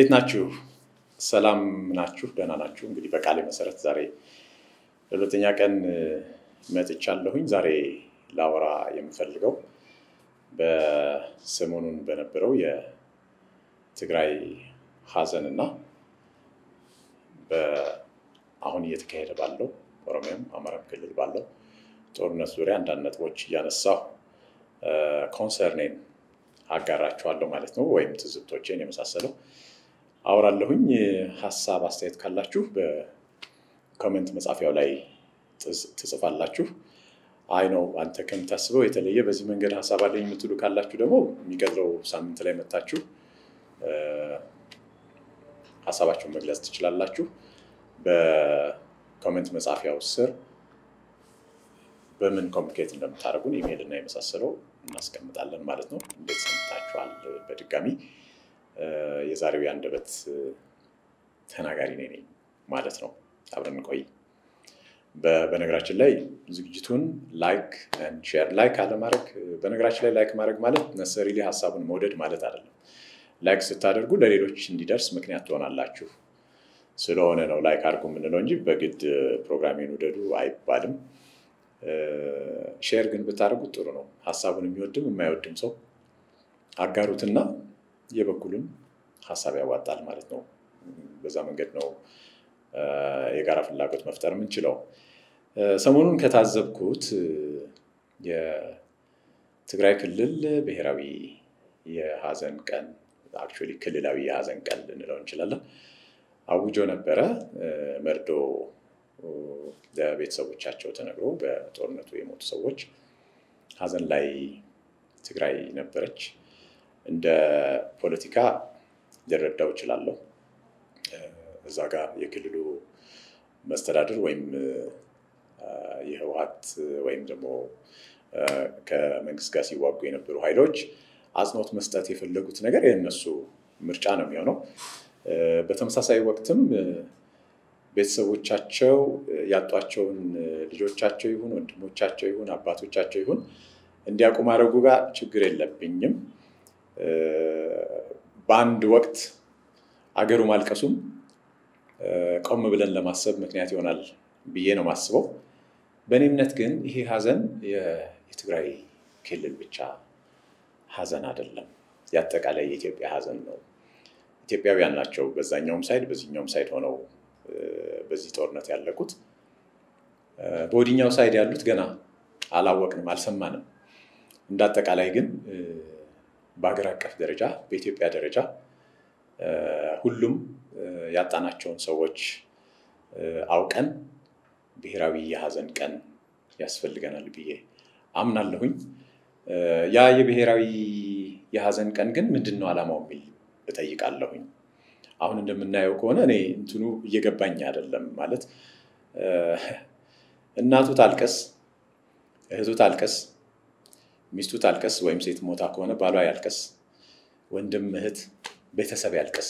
እንዴት ናችሁ? ሰላም ናችሁ? ደህና ናችሁ? እንግዲህ በቃሌ መሰረት ዛሬ ለሁለተኛ ቀን መጥቻለሁኝ። ዛሬ ላወራ የምፈልገው በሰሞኑን በነበረው የትግራይ ሀዘን እና አሁን እየተካሄደ ባለው ኦሮሚያም አማራም ክልል ባለው ጦርነት ዙሪያ አንዳንድ ነጥቦች እያነሳሁ concern ኤን አጋራችኋለሁ ማለት ነው። ወይም ትዝብቶቼን የመሳሰለው አወራለሁኝ። ሀሳብ አስተያየት ካላችሁ በ comment መጻፊያው ላይ ትጽፋላችሁ። አይ ነው አንተ ከምታስበው የተለየ በዚህ መንገድ ሀሳብ አለኝ የምትሉ ካላችሁ ደግሞ የሚቀጥለው ሳምንት ላይ መጥታችሁ ሀሳባችሁን መግለጽ ትችላላችሁ። በ comment መጻፊያው ስር በምን communicate እንደምታደርጉን ኢሜይል እና የመሳሰለው እናስቀምጣለን ማለት ነው። እንዴት ሰምታችኋል? በድጋሚ የዛሬው የአንደበት ተናጋሪ ነኝ ማለት ነው። አብረን እንቆይ። በነገራችን ላይ ዝግጅቱን like share like አለማድረግ በነገራችን ላይ like ማድረግ ማለት necessarily ሀሳቡን መውደድ ማለት አይደለም። like ስታደርጉ ለሌሎች እንዲደርስ ምክንያት ትሆናላችሁ ስለሆነ ነው like አድርጉ የምንለው እንጂ በግድ ፕሮግራሜን ውደዱ አይባልም። share ግን ብታደርጉት ጥሩ ነው። ሀሳቡን የሚወድም የማይወድም ሰው አጋሩትና የበኩሉን ሀሳብ ያዋጣል ማለት ነው። በዛ መንገድ ነው የጋራ ፍላጎት መፍጠር የምንችለው። ሰሞኑን ከታዘብኩት የትግራይ ክልል ብሔራዊ የሀዘን ቀን actually ክልላዊ የሀዘን ቀን ልንለው እንችላለን አውጆ ነበረ። መርዶ ለቤተሰቦቻቸው ተነግሮ በጦርነቱ የሞቱ ሰዎች ሀዘን ላይ ትግራይ ነበረች። እንደ ፖለቲካ ልረዳው እችላለሁ። እዛ ጋር የክልሉ መስተዳድር ወይም የህወሀት ወይም ደግሞ ከመንግስት ጋር ሲዋጉ የነበሩ ኃይሎች አጽንኦት መስጠት የፈለጉት ነገር የእነሱ ምርጫ ነው የሚሆነው። በተመሳሳይ ወቅትም ቤተሰቦቻቸው ያጧቸውን ልጆቻቸው ይሁን ወንድሞቻቸው ይሁን አባቶቻቸው ይሁን እንዲያውቁ ማድረጉ ጋር ችግር የለብኝም። በአንድ ወቅት አገሩ ማልቀሱም ቆም ብለን ለማሰብ ምክንያት ይሆናል ብዬ ነው የማስበው። በእኔ እምነት ግን ይሄ ሀዘን የትግራይ ክልል ብቻ ሀዘን አይደለም፣ የአጠቃላይ የኢትዮጵያ ሀዘን ነው። ኢትዮጵያውያን ናቸው በዛኛውም side በዚህኛውም side ሆነው በዚህ ጦርነት ያለቁት። በወዲኛው side ያሉት ገና አላወቅንም፣ አልሰማንም። እንደ አጠቃላይ ግን በሀገር አቀፍ ደረጃ በኢትዮጵያ ደረጃ ሁሉም ያጣናቸውን ሰዎች አውቀን ብሔራዊ የሀዘን ቀን ያስፈልገናል ብዬ አምናለሁኝ። ያ የብሔራዊ የሀዘን ቀን ግን ምንድን ነው ዓላማው የሚል እጠይቃለሁኝ። አሁን እንደምናየው ከሆነ እኔ እንትኑ እየገባኝ አይደለም። ማለት እናቱ ታልቀስ፣ እህቱ ታልቀስ፣ ሚስቱ ታልቀስ፣ ወይም ሴት ሞታ ከሆነ ባሏ ያልቀስ፣ ወንድም እህት፣ ቤተሰብ ያልቀስ፣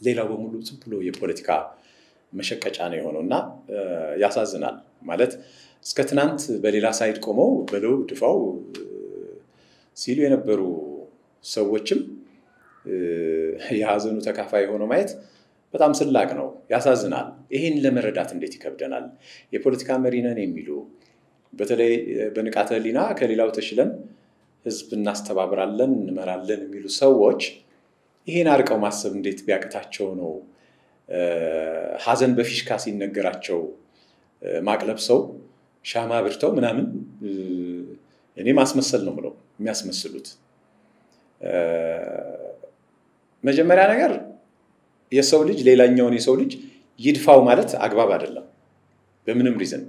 ሌላው በሙሉ ዝም ብሎ የፖለቲካ መሸቀጫ ነው የሆነው እና ያሳዝናል። ማለት እስከ ትናንት በሌላ ሳይድ ቆመው በለው ድፋው ሲሉ የነበሩ ሰዎችም የሀዘኑ ተካፋይ የሆነው ማየት በጣም ስላቅ ነው፣ ያሳዝናል። ይህን ለመረዳት እንዴት ይከብደናል። የፖለቲካ መሪ ነን የሚሉ በተለይ በንቃተ ሕሊና ከሌላው ተሽለን ህዝብ እናስተባብራለን እንመራለን የሚሉ ሰዎች ይህን አርቀው ማሰብ እንዴት ቢያቅታቸው ነው ሀዘን በፊሽካ ሲነገራቸው ማቅለብ ሰው ሻማ ብርተው ምናምን እኔ ማስመሰል ነው ምለው የሚያስመስሉት መጀመሪያ ነገር የሰው ልጅ ሌላኛውን የሰው ልጅ ይድፋው ማለት አግባብ አይደለም። በምንም ሪዝን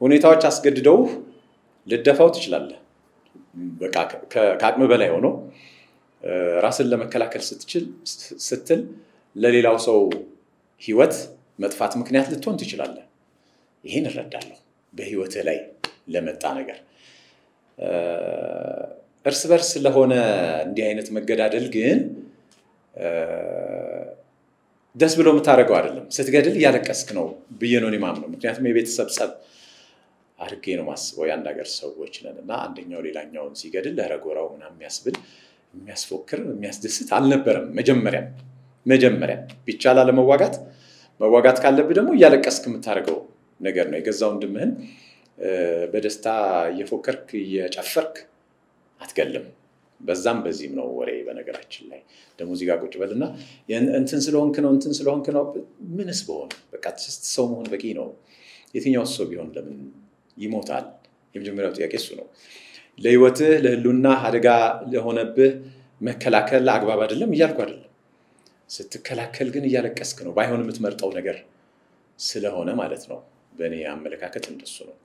ሁኔታዎች አስገድደው ልደፋው ትችላለህ። በቃ ከአቅም በላይ ሆኖ ራስን ለመከላከል ስትል ለሌላው ሰው ህይወት መጥፋት ምክንያት ልትሆን ትችላለህ። ይህን እረዳለሁ። በህይወትህ ላይ ለመጣ ነገር እርስ በርስ ለሆነ እንዲህ አይነት መገዳደል ግን ደስ ብሎ የምታደርገው አይደለም። ስትገድል እያለቀስክ ነው ብዬ ነው የማምነው። ምክንያቱም የቤተሰብ ጸብ አድርጌ ነው ማስበው። የአንድ ሀገር ሰዎች ነን እና አንደኛው ሌላኛውን ሲገድል ለረጎራው ምናምን የሚያስብል የሚያስፎክር የሚያስደስት አልነበረም መጀመሪያም። መጀመሪያ ቢቻል አለመዋጋት፣ መዋጋት ካለብህ ደግሞ እያለቀስክ የምታደርገው ነገር ነው። የገዛ ወንድምህን በደስታ እየፎከርክ እየጨፈርክ አትገልም። በዛም በዚህም ነው ወሬ። በነገራችን ላይ ደግሞ እዚህ ጋር ቁጭ በልና እንትን ስለሆንክ ነው እንትን ስለሆንክ ነው። ምንስ በሆን በቃ ሰው መሆን በቂ ነው። የትኛው ሰው ቢሆን ለምን ይሞታል? የመጀመሪያው ጥያቄ እሱ ነው። ለህይወትህ ለህሉና አደጋ ለሆነብህ መከላከል አግባብ አይደለም እያልኩ አይደለም። ስትከላከል ግን እያለቀስክ ነው። ባይሆን የምትመርጠው ነገር ስለሆነ ማለት ነው። በእኔ አመለካከት እንደሱ ነው።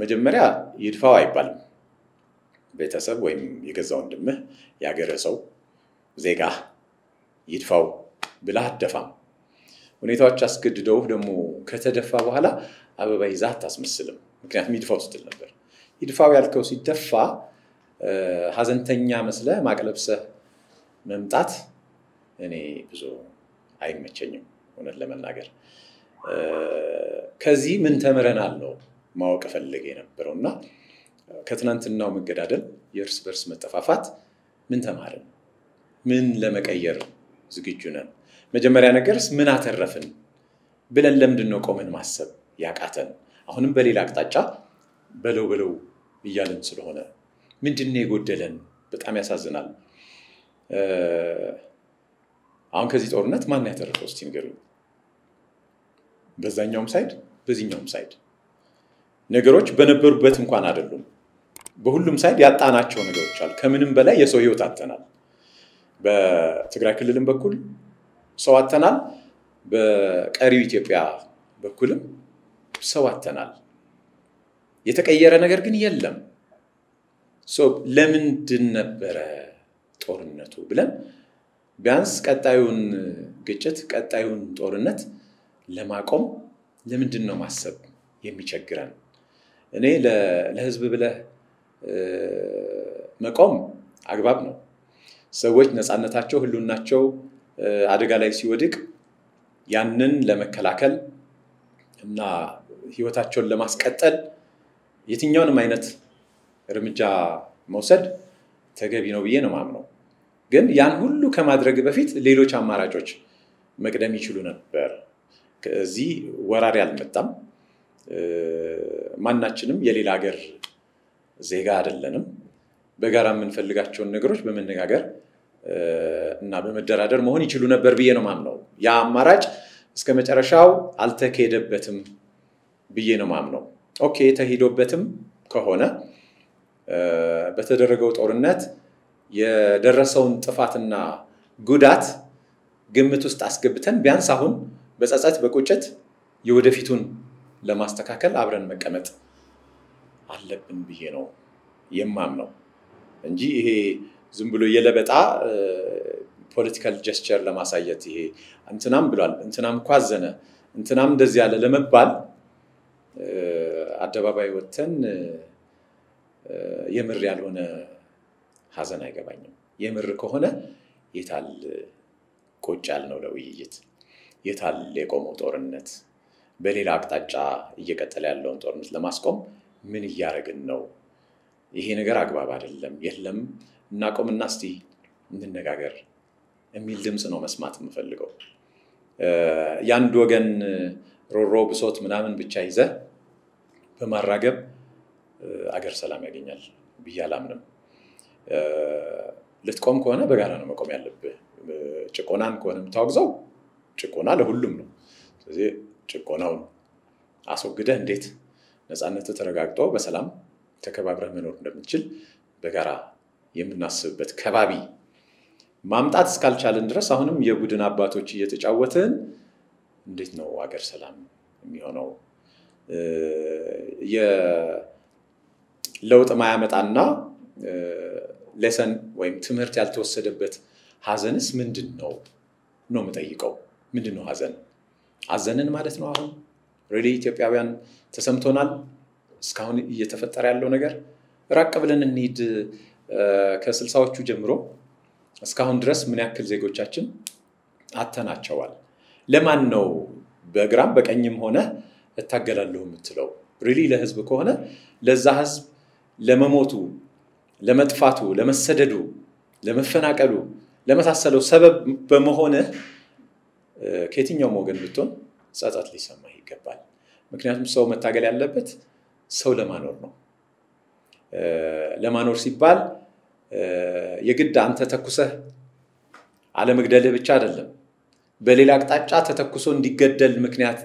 መጀመሪያ ይድፋው አይባልም። ቤተሰብ ወይም የገዛ ወንድምህ የሀገርህ ሰው ዜጋ ይድፋው ብለህ አትደፋም። ሁኔታዎች አስገድደው ደግሞ ከተደፋ በኋላ አበባ ይዛህ አታስመስልም። ምክንያቱም ይድፋው ስትል ነበር። ይድፋው ያልከው ሲደፋ ሀዘንተኛ መስለህ ማቅለብሰህ መምጣት እኔ ብዙ አይመቸኝም፣ እውነት ለመናገር ከዚህ ምን ተምረናል ነው ማወቅ ፈለገ የነበረው እና ከትናንትናው መገዳደል፣ የእርስ በርስ መጠፋፋት ምን ተማርን? ምን ለመቀየር ዝግጁ ነን? መጀመሪያ ነገርስ ምን አተረፍን ብለን ለምንድን ነው ቆመን ማሰብ ያቃተን? አሁንም በሌላ አቅጣጫ በለው በለው እያለን ስለሆነ ምንድን የጎደለን? በጣም ያሳዝናል። አሁን ከዚህ ጦርነት ማን ያተረፈው እስቲ ንገሩኝ። በዛኛውም ሳይድ በዚህኛውም side ነገሮች በነበሩበት እንኳን አይደሉም። በሁሉም side ያጣናቸው ነገሮች አሉ። ከምንም በላይ የሰው ህይወት አጥተናል። በትግራይ ክልልም በኩል ሰው አጥተናል። በቀሪው ኢትዮጵያ በኩልም ሰው አጥተናል። የተቀየረ ነገር ግን የለም። ለምንድን ነበረ ጦርነቱ ብለን ቢያንስ ቀጣዩን ግጭት ቀጣዩን ጦርነት ለማቆም ለምንድን ነው ማሰብ የሚቸግረን? እኔ ለህዝብ ብለህ መቆም አግባብ ነው። ሰዎች ነፃነታቸው፣ ህሉናቸው አደጋ ላይ ሲወድቅ ያንን ለመከላከል እና ህይወታቸውን ለማስቀጠል የትኛውንም አይነት እርምጃ መውሰድ ተገቢ ነው ብዬ ነው ማምነው። ግን ያን ሁሉ ከማድረግ በፊት ሌሎች አማራጮች መቅደም ይችሉ ነበር። ከዚህ ወራሪ አልመጣም። ማናችንም የሌላ ሀገር ዜጋ አይደለንም። በጋራ የምንፈልጋቸውን ነገሮች በመነጋገር እና በመደራደር መሆን ይችሉ ነበር ብዬ ነው ማምነው። ያ አማራጭ እስከ መጨረሻው አልተካሄደበትም ብዬ ነው ማምነው። okay ተሄዶበትም ከሆነ በተደረገው ጦርነት የደረሰውን ጥፋትና ጉዳት ግምት ውስጥ አስገብተን ቢያንስ አሁን በጸጸት በቁጭት የወደፊቱን ለማስተካከል አብረን መቀመጥ አለብን ብዬ ነው የማምነው እንጂ ይሄ ዝም ብሎ የለበጣ political gesture ለማሳየት ይሄ እንትናም ብሏል፣ እንትናም አዘነ፣ እንትናም እንደዚህ ያለ ለመባል አደባባይ ወጥተን የምር ያልሆነ ሀዘን አይገባኝም። የምር ከሆነ የታል ቁጭ ያልነው ለውይይት? የታል የቆመው ጦርነት? በሌላ አቅጣጫ እየቀጠለ ያለውን ጦርነት ለማስቆም ምን እያደረግን ነው? ይሄ ነገር አግባብ አይደለም፣ የለም እናቆምና እስቲ እንነጋገር የሚል ድምፅ ነው መስማት የምፈልገው። የአንድ ወገን ሮሮ ብሶት ምናምን ብቻ ይዘህ በማራገብ አገር ሰላም ያገኛል ብዬ አላምንም። ልትቆም ከሆነ በጋራ ነው መቆም ያለብህ። ጭቆናን ከሆነ የምታወግዘው ጭቆና ለሁሉም ነው። ስለዚህ ጭቆናውን አስወግደህ እንዴት ነፃነት ተረጋግጦ በሰላም ተከባብረህ መኖር እንደምትችል በጋራ የምናስብበት ከባቢ ማምጣት እስካልቻለን ድረስ አሁንም የቡድን አባቶች እየተጫወትን እንዴት ነው አገር ሰላም የሚሆነው? ለውጥ ማያመጣና lesson ወይም ትምህርት ያልተወሰደበት ሀዘንስ ምንድን ነው ነው የምጠይቀው። ምንድን ነው ሀዘን? አዘንን ማለት ነው። አሁን really ኢትዮጵያውያን ተሰምቶናል። እስካሁን እየተፈጠረ ያለው ነገር ራቅ ብለን እንሂድ። ከስልሳዎቹ ጀምሮ እስካሁን ድረስ ምን ያክል ዜጎቻችን አተናቸዋል? ለማን ነው በግራም በቀኝም ሆነ እታገላለሁ የምትለው? ሪሊ ለህዝብ ከሆነ ለዛ ህዝብ ለመሞቱ፣ ለመጥፋቱ፣ ለመሰደዱ፣ ለመፈናቀሉ፣ ለመሳሰለው ሰበብ በመሆንህ ከየትኛውም ወገን ብትሆን ጸጸት ሊሰማህ ይገባል። ምክንያቱም ሰው መታገል ያለበት ሰው ለማኖር ነው። ለማኖር ሲባል የግድ አንተ ተኩሰህ አለመግደልህ ብቻ አይደለም። በሌላ አቅጣጫ ተተኩሶ እንዲገደል ምክንያት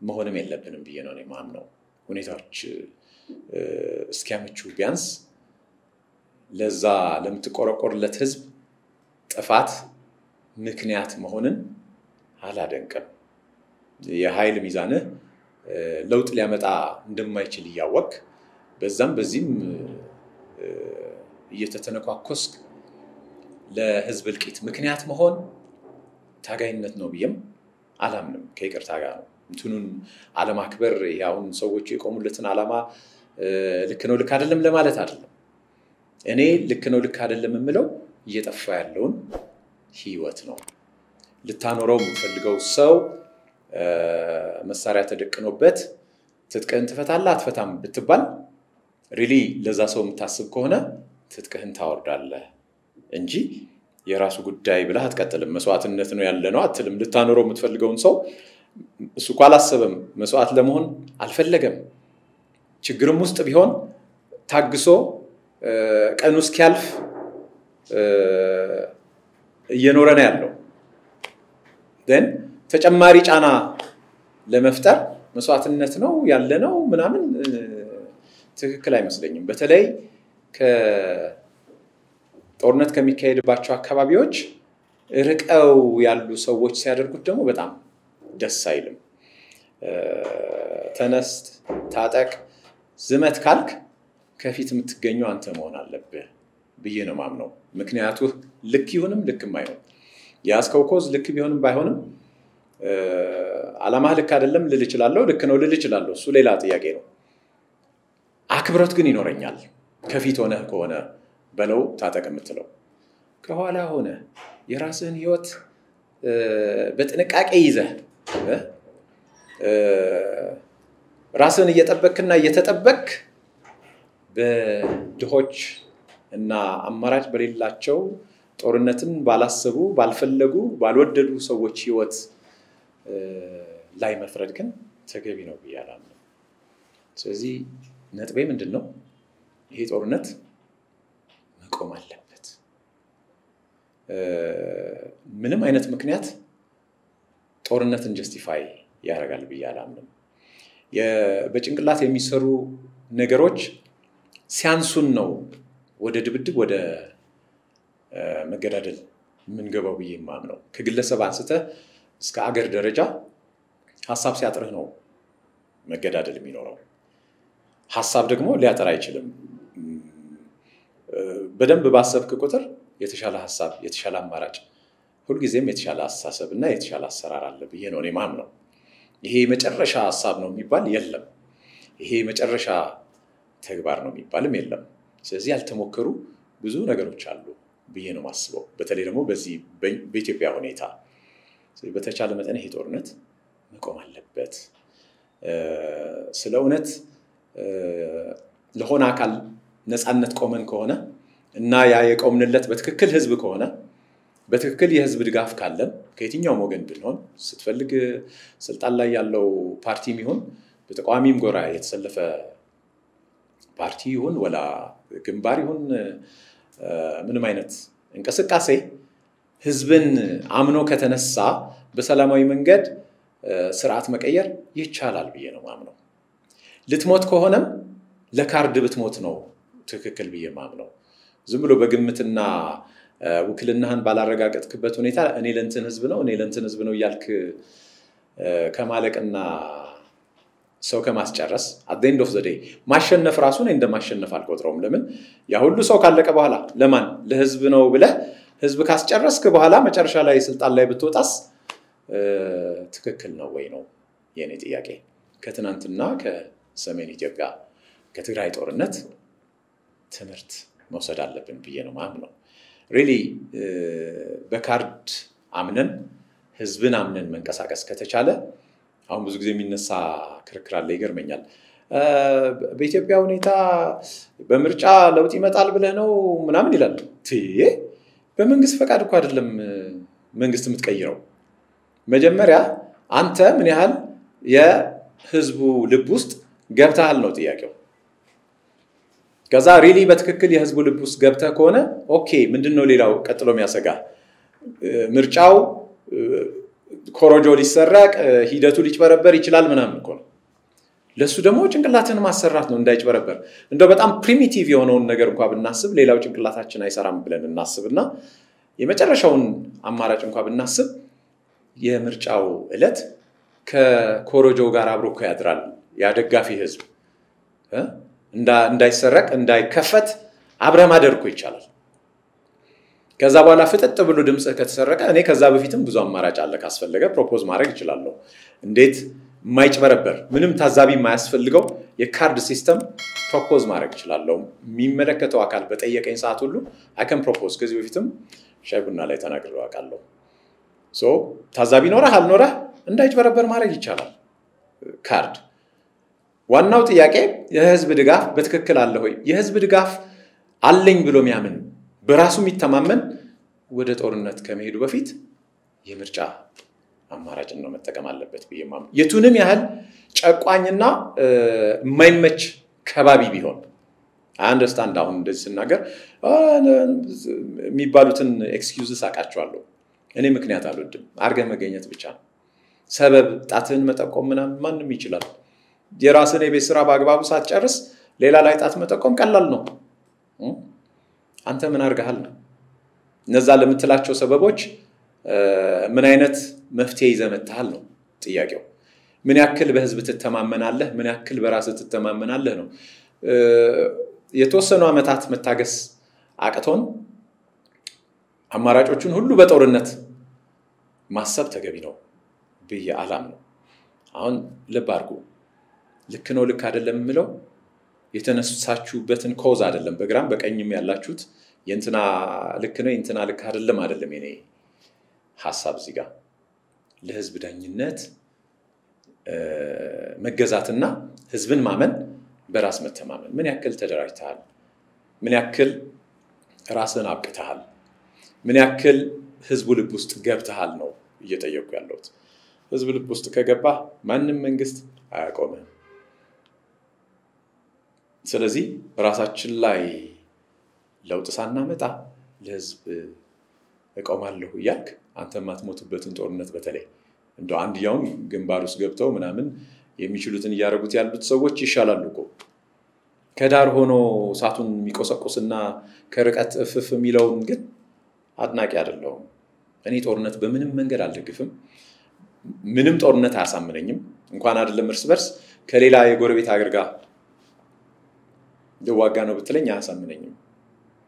መሆንም የለብንም ብዬ ነው የማምነው። ሁኔታዎች እስኪያመቹ ቢያንስ ለዛ ለምትቆረቆርለት ህዝብ ጥፋት ምክንያት መሆንን አላደንቅም። የኃይል ሚዛንህ ለውጥ ሊያመጣ እንደማይችል እያወቅ በዛም በዚህም እየተተነኳኮስክ ለህዝብ እልቂት ምክንያት መሆን ታጋይነት ነው ብዬም አላምንም። ከይቅርታ ጋር ነው እንትኑን አለማክበር አሁን ሰዎቹ የቆሙለትን ዓላማ ልክ ነው ልክ አይደለም ለማለት አይደለም። እኔ ልክ ነው ልክ አይደለም የምለው እየጠፋ ያለውን ህይወት ነው። ልታኖረው የምትፈልገው ሰው መሳሪያ ተደቅኖበት ትጥቅህን ትፈታለህ አትፈታም ብትባል ሪሊ ለዛ ሰው የምታስብ ከሆነ ትጥቅህን ታወርዳለህ እንጂ የራሱ ጉዳይ ብለህ አትቀጥልም። መስዋዕትነት ነው ያለ ነው አትልም። ልታኖረው የምትፈልገውን ሰው እሱ እኮ አላሰበም፣ መስዋዕት ለመሆን አልፈለገም። ችግርም ውስጥ ቢሆን ታግሶ ቀኑ እስኪያልፍ እየኖረ ነው ያለው። ግን ተጨማሪ ጫና ለመፍጠር መስዋዕትነት ነው ያለ ነው ምናምን ትክክል አይመስለኝም። በተለይ ጦርነት ከሚካሄድባቸው አካባቢዎች ርቀው ያሉ ሰዎች ሲያደርጉት ደግሞ በጣም ደስ አይልም። ተነስት፣ ታጠቅ፣ ዝመት ካልክ ከፊት የምትገኘው አንተ መሆን አለብህ ብዬ ነው ማምነው። ምክንያቱ ልክ ይሁንም ልክም አይሆን የያዝከው cause ልክ ቢሆንም ባይሆንም ዓላማህ ልክ አይደለም ልል እችላለሁ፣ ልክ ነው ልል እችላለሁ። እሱ ሌላ ጥያቄ ነው። አክብሮት ግን ይኖረኛል ከፊት ሆነህ ከሆነ በለው ታጠቅ የምትለው ከኋላ ሆነ የራስህን ህይወት በጥንቃቄ ይዘህ ራስህን እየጠበክና እየተጠበክ በድሆች እና አማራጭ በሌላቸው ጦርነትን ባላሰቡ፣ ባልፈለጉ፣ ባልወደዱ ሰዎች ህይወት ላይ መፍረድ ግን ተገቢ ነው ብዬ ስለዚህ ነጥቤ ምንድን ነው? ይሄ ጦርነት መቆም አለበት። ምንም አይነት ምክንያት ጦርነትን ጀስቲፋይ ያደርጋል ብዬ አላምንም። በጭንቅላት የሚሰሩ ነገሮች ሲያንሱን ነው ወደ ድብድብ ወደ መገዳደል የምንገባው ብዬ የማምነው። ከግለሰብ አንስተህ እስከ አገር ደረጃ ሀሳብ ሲያጥርህ ነው መገዳደል የሚኖረው። ሀሳብ ደግሞ ሊያጠር አይችልም። በደንብ ባሰብክ ቁጥር የተሻለ ሀሳብ፣ የተሻለ አማራጭ፣ ሁልጊዜም የተሻለ አስተሳሰብ እና የተሻለ አሰራር አለ ብዬ ነው እኔ ማምነው። ይሄ የመጨረሻ ሀሳብ ነው የሚባል የለም። ይሄ የመጨረሻ ተግባር ነው የሚባልም የለም። ስለዚህ ያልተሞከሩ ብዙ ነገሮች አሉ ብዬ ነው የማስበው። በተለይ ደግሞ በዚህ በኢትዮጵያ ሁኔታ በተቻለ መጠን ይሄ ጦርነት መቆም አለበት። ስለ እውነት ለሆነ አካል ነፃነት ቆመን ከሆነ እና ያ የቆምንለት በትክክል ህዝብ ከሆነ በትክክል የህዝብ ድጋፍ ካለን ከየትኛውም ወገን ብንሆን ስትፈልግ ስልጣን ላይ ያለው ፓርቲም ይሁን በተቃዋሚም ጎራ የተሰለፈ ፓርቲ ይሁን ወላ ግንባር ይሁን ምንም አይነት እንቅስቃሴ ህዝብን አምኖ ከተነሳ በሰላማዊ መንገድ ስርዓት መቀየር ይቻላል ብዬ ነው ማምነው። ልትሞት ከሆነም ለካርድ ብትሞት ነው ትክክል ብዬ ማምነው። ዝም ብሎ በግምትና ውክልናህን ባላረጋገጥክበት ሁኔታ እኔ ለንትን ህዝብ ነው እኔ ለንትን ህዝብ ነው እያልክ ከማለቅና ሰው ከማስጨረስ at the end of the day ማሸነፍ ራሱ እኔ እንደማሸነፍ አልቆጥረውም። ለምን ያ ሁሉ ሰው ካለቀ በኋላ ለማን ለህዝብ ነው ብለህ ህዝብ ካስጨረስክ በኋላ መጨረሻ ላይ ስልጣን ላይ ብትወጣስ ትክክል ነው ወይ ነው የእኔ ጥያቄ። ከትናንትና ከሰሜን ኢትዮጵያ ከትግራይ ጦርነት ትምህርት መውሰድ አለብን ብዬ ነው ማምነው። really በካርድ አምነን ህዝብን አምነን መንቀሳቀስ ከተቻለ አሁን ብዙ ጊዜ የሚነሳ ክርክር አለ፣ ይገርመኛል። በኢትዮጵያ ሁኔታ በምርጫ ለውጥ ይመጣል ብለህ ነው ምናምን ይላል። በመንግስት ፈቃድ እኮ አይደለም መንግስት የምትቀይረው። መጀመሪያ አንተ ምን ያህል የህዝቡ ልብ ውስጥ ገብተሃል ነው ጥያቄው። ከዛ ሪሊ በትክክል የህዝቡ ልብ ውስጥ ገብተህ ከሆነ okay፣ ምንድን ነው ሌላው ቀጥሎ የሚያሰጋ? ምርጫው ኮሮጆ ሊሰረቅ ሂደቱ ሊጭበረበር ይችላል ምናምን እኮ ነው። ለእሱ ደግሞ ጭንቅላትን ማሰራት ነው እንዳይጭበረበር። እንደው በጣም primitive የሆነውን ነገር እንኳ ብናስብ ሌላው ጭንቅላታችን አይሰራም ብለን እናስብና የመጨረሻውን አማራጭ እንኳ ብናስብ የምርጫው ዕለት ከኮሮጆው ጋር አብሮ እኮ ያድራል። ያ ደጋፊ ህዝብ እንዳይሰረቅ እንዳይከፈት አብረህ ማደር እኮ ይቻላል። ከዛ በኋላ ፍጥጥ ብሎ ድምፅህ ከተሰረቀ እኔ ከዛ በፊትም ብዙ አማራጭ አለ። ካስፈለገ propose ማድረግ እችላለሁ። እንዴት የማይጭበረበር ምንም ታዛቢ የማያስፈልገው የካርድ system propose ማድረግ እችላለሁ። የሚመለከተው አካል በጠየቀኝ ሰዓት ሁሉ I can propose ከዚህ በፊትም ሻይ ቡና ላይ ተናግሬ አውቃለሁ። ታዛቢ ኖረህ አልኖረህ እንዳይጭበረበር ማድረግ ይቻላል። ካርድ ዋናው ጥያቄ የህዝብ ድጋፍ በትክክል አለ ወይ? የህዝብ ድጋፍ አለኝ ብሎ የሚያምን በራሱ የሚተማመን ወደ ጦርነት ከመሄዱ በፊት የምርጫ አማራጭን ነው መጠቀም አለበት ብዬ ማምን። የቱንም ያህል ጨቋኝና የማይመች ከባቢ ቢሆን understand አሁን እንደዚህ ስናገር የሚባሉትን excuses አውቃቸዋለሁ። እኔ ምክንያት አልወድም። አድርገህ መገኘት ብቻ ነው። ሰበብ ጣትህን መጠቆም ምናምን ማንም ይችላል። የራስን የቤት ስራ በአግባቡ ሳትጨርስ ሌላ ላይ ጣት መጠቆም ቀላል ነው። አንተ ምን አድርገሃል ነው። እነዛ ለምትላቸው ሰበቦች ምን አይነት መፍትሄ ይዘህ ነው ጥያቄው። ምን ያክል በህዝብ ትተማመናለህ? ምን ያክል በራስህ ትተማመናለህ ነው። የተወሰኑ ዓመታት መታገስ አቅቶን አማራጮቹን ሁሉ በጦርነት ማሰብ ተገቢ ነው ብዬ አላምነው። አሁን ልብ አድርጉ። ልክ ነው ልክ አይደለም የምለው የተነሳችሁበትን cause አይደለም። በግራም በቀኝም ያላችሁት የእንትና ልክ ነው የእንትና ልክ አይደለም አይደለም። የኔ ሀሳብ እዚህ ጋር ለህዝብ ዳኝነት መገዛትና ህዝብን ማመን፣ በራስ መተማመን ምን ያክል ተደራጅተሃል? ምን ያክል ራስን አብቅተሃል? ምን ያክል ህዝቡ ልብ ውስጥ ገብተሃል ነው እየጠየቁ ያለሁት። ህዝብ ልብ ውስጥ ከገባ ማንም መንግስት አያቆምህም። ስለዚህ ራሳችን ላይ ለውጥ ሳናመጣ ለህዝብ እቆማለሁ እያልክ አንተ የማትሞትበትን ጦርነት በተለይ እንደ አንድያውን ግንባር ውስጥ ገብተው ምናምን የሚችሉትን እያደረጉት ያሉት ሰዎች ይሻላሉ እኮ ከዳር ሆኖ እሳቱን የሚቆሰቁስና ከርቀት እፍፍ የሚለውን ግን አድናቂ አይደለሁም። እኔ ጦርነት በምንም መንገድ አልደግፍም። ምንም ጦርነት አያሳምነኝም። እንኳን አይደለም እርስ በርስ ከሌላ የጎረቤት ሀገር ጋር ልዋጋ ነው ብትለኝ አያሳምነኝም።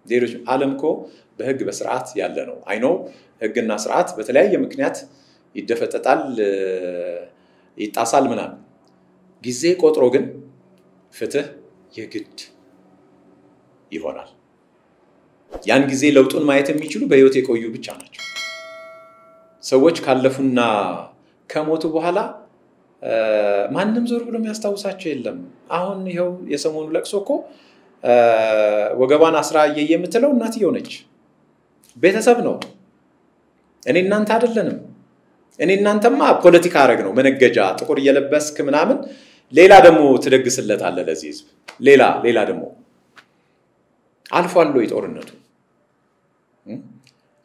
ሌሎች ዓለም እኮ በህግ በስርዓት ያለ ነው። አይኖ ህግና ስርዓት በተለያየ ምክንያት ይደፈጠጣል፣ ይጣሳል ምናምን። ጊዜ ቆጥሮ ግን ፍትህ የግድ ይሆናል። ያን ጊዜ ለውጡን ማየት የሚችሉ በህይወት የቆዩ ብቻ ናቸው። ሰዎች ካለፉና ከሞቱ በኋላ ማንም ዞር ብሎ የሚያስታውሳቸው የለም። አሁን ይኸው የሰሞኑ ለቅሶ እኮ ወገቧን አስራ እየየ የምትለው እናትየው ነች። ቤተሰብ ነው። እኔ እናንተ አይደለንም። እኔ እናንተማ ፖለቲካ አረግ ነው መነገጃ፣ ጥቁር እየለበስክ ምናምን። ሌላ ደግሞ ትደግስለታለህ ለዚህ ህዝብ። ሌላ ሌላ ደግሞ አልፏል ወይ ጦርነቱ?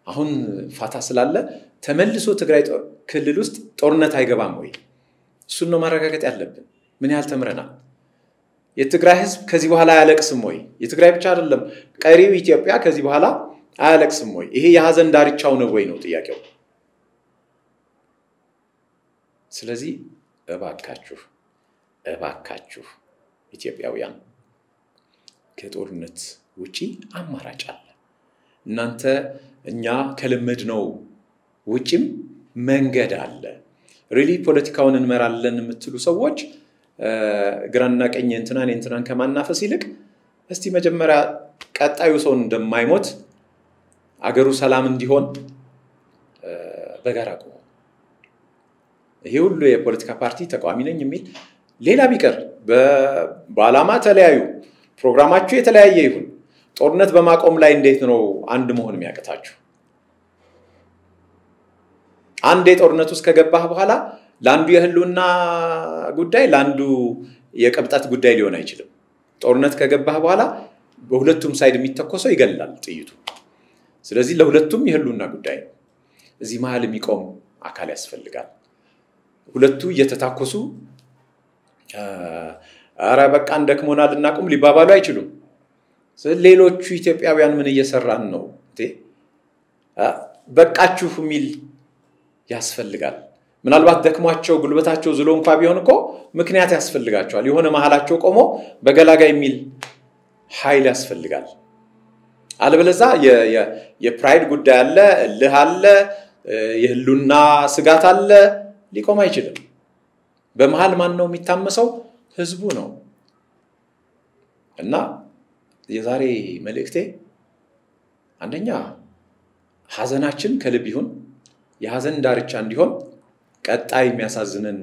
አሁን ፋታ ስላለ ተመልሶ ትግራይ ክልል ውስጥ ጦርነት አይገባም ወይ? እሱን ነው ማረጋገጥ ያለብን። ምን ያህል ተምረናል? የትግራይ ህዝብ ከዚህ በኋላ አያለቅስም ወይ? የትግራይ ብቻ አይደለም ቀሪው ኢትዮጵያ ከዚህ በኋላ አያለቅስም ወይ? ይሄ የሀዘን ዳርቻው ነው ወይ ነው ጥያቄው። ስለዚህ እባካችሁ እባካችሁ ኢትዮጵያውያን ከጦርነት ውጪ አማራጭ አለ። እናንተ እኛ ከለመድ ነው ውጪም መንገድ አለ። really ፖለቲካውን እንመራለን የምትሉ ሰዎች ግራና ቀኝ እንትናን እንትናን ከማናፈስ ይልቅ እስቲ መጀመሪያ ቀጣዩ ሰው እንደማይሞት አገሩ ሰላም እንዲሆን በጋራ ቆሙ። ይሄ ሁሉ የፖለቲካ ፓርቲ ተቃዋሚ ነኝ የሚል ሌላ ቢቀር በዓላማ ተለያዩ፣ ፕሮግራማችሁ የተለያየ ይሁን፣ ጦርነት በማቆም ላይ እንዴት ነው አንድ መሆን የሚያቅታችሁ? አንድ የጦርነት ውስጥ ከገባህ በኋላ ለአንዱ የህልውና ጉዳይ ለአንዱ የቅብጠት ጉዳይ ሊሆን አይችልም። ጦርነት ከገባህ በኋላ በሁለቱም ሳይድ የሚተኮሰው ይገላል ጥይቱ። ስለዚህ ለሁለቱም የህልውና ጉዳይ ነው። እዚህ መሀል የሚቆም አካል ያስፈልጋል። ሁለቱ እየተታኮሱ ኧረ በቃ እንደክሞናል እናቁም ሊባባሉ አይችሉም። ሌሎቹ ኢትዮጵያውያን ምን እየሰራን ነው? በቃችሁ የሚል ያስፈልጋል። ምናልባት ደክሟቸው ጉልበታቸው ዝሎ እንኳ ቢሆን እኮ ምክንያት ያስፈልጋቸዋል። የሆነ መሀላቸው ቆሞ በገላጋይ የሚል ኃይል ያስፈልጋል። አለበለዛ የፕራይድ ጉዳይ አለ፣ እልህ አለ፣ የህሉና ስጋት አለ፣ ሊቆም አይችልም። በመሀል ማን ነው የሚታመሰው? ህዝቡ ነው። እና የዛሬ መልእክቴ አንደኛ ሀዘናችን ከልብ ይሁን፣ የሀዘን ዳርቻ እንዲሆን ቀጣይ የሚያሳዝንን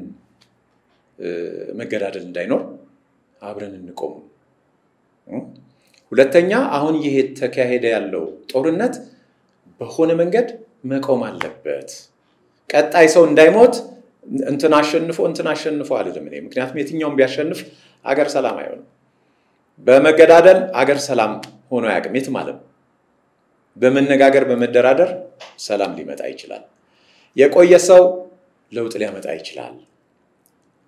መገዳደል እንዳይኖር አብረን እንቆም። ሁለተኛ አሁን ይሄ ተካሄደ ያለው ጦርነት በሆነ መንገድ መቆም አለበት። ቀጣይ ሰው እንዳይሞት እንትን አሸንፎ እንትን አሸንፎ አይደለም እኔ። ምክንያቱም የትኛውም ቢያሸንፍ አገር ሰላም አይሆንም። በመገዳደል አገር ሰላም ሆኖ አያውቅም የትም ዓለም። በመነጋገር በመደራደር ሰላም ሊመጣ ይችላል። የቆየ ሰው ለውጥ ሊያመጣ ይችላል።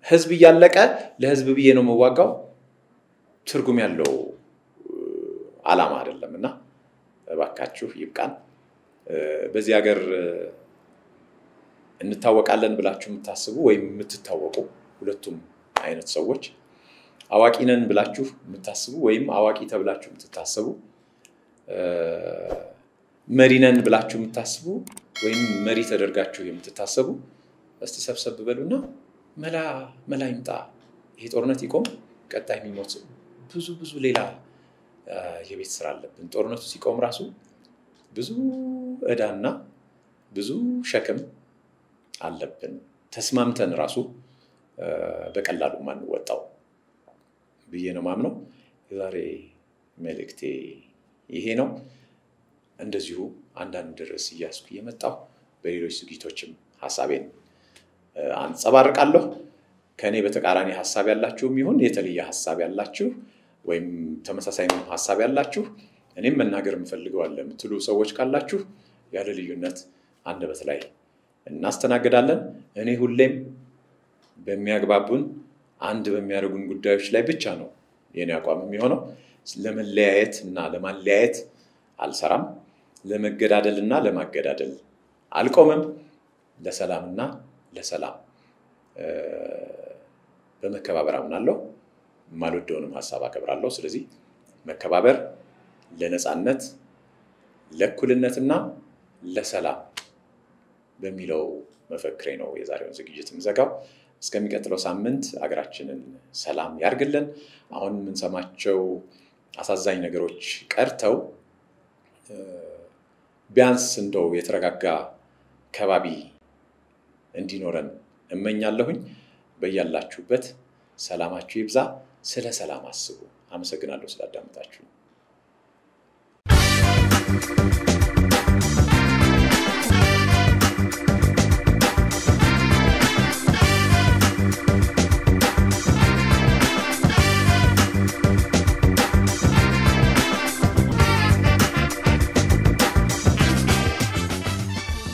ህዝብ እያለቀ ለህዝብ ብዬ ነው የምዋጋው ትርጉም ያለው ዓላማ አይደለም እና እባካችሁ ይብቃን። በዚህ ሀገር እንታወቃለን ብላችሁ የምታስቡ ወይም የምትታወቁ ሁለቱም አይነት ሰዎች አዋቂ ነን ብላችሁ የምታስቡ ወይም አዋቂ ተብላችሁ የምትታሰቡ መሪ ነን ብላችሁ የምታስቡ ወይም መሪ ተደርጋችሁ የምትታሰቡ እስቲ ሰብሰብ በሉና መላ መላ ይምጣ፣ ይሄ ጦርነት ይቆም። ቀጣይ የሚሞት ብዙ ብዙ ሌላ የቤት ስራ አለብን። ጦርነቱ ሲቆም ራሱ ብዙ ዕዳና ብዙ ሸክም አለብን። ተስማምተን ራሱ በቀላሉ ማንወጣው ብዬ ነው ማምነው። የዛሬ መልእክቴ ይሄ ነው። እንደዚሁ አንዳንድ ርዕስ እያስኩ እየመጣሁ በሌሎች ዝግጅቶችም ሀሳቤን አንጸባርቃለሁ። ከእኔ በተቃራኒ ሀሳብ ያላችሁም ይሁን የተለየ ሀሳብ ያላችሁ ወይም ተመሳሳይ ሀሳብ ያላችሁ እኔም መናገር እንፈልገዋለን የምትሉ ሰዎች ካላችሁ ያለ ልዩነት አንደበት ላይ እናስተናግዳለን። እኔ ሁሌም በሚያግባቡን አንድ በሚያደርጉን ጉዳዮች ላይ ብቻ ነው የኔ አቋም የሚሆነው። ለመለያየት እና ለማለያየት አልሰራም። ለመገዳደል እና ለማገዳደል አልቆምም። ለሰላምና ለሰላም በመከባበር አምናለሁ። የማልወደውንም ሀሳብ አከብራለሁ። ስለዚህ መከባበር ለነፃነት፣ ለእኩልነትና ለሰላም በሚለው መፈክሬ ነው የዛሬውን ዝግጅት የምዘጋው። እስከሚቀጥለው ሳምንት አገራችንን ሰላም ያርግልን። አሁን የምንሰማቸው አሳዛኝ ነገሮች ቀርተው ቢያንስ እንደው የተረጋጋ ከባቢ እንዲኖረን እመኛለሁኝ። በያላችሁበት ሰላማችሁ ይብዛ። ስለ ሰላም አስቡ። አመሰግናለሁ ስላዳመጣችሁ።